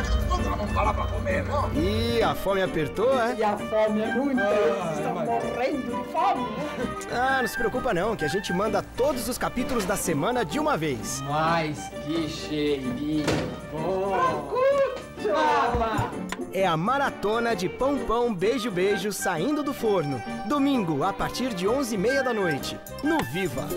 E comer, não? Ih, a fome apertou, é? E a fome é muito. Ah, Eles estão morrendo de fome. Né? Ah, não se preocupa não, que a gente manda todos os capítulos da semana de uma vez. Mas que cheirinho bom! Fala! É a maratona de Pão Pão Beijo Beijo saindo do forno. Domingo, a partir de 11h30 da noite. No Viva!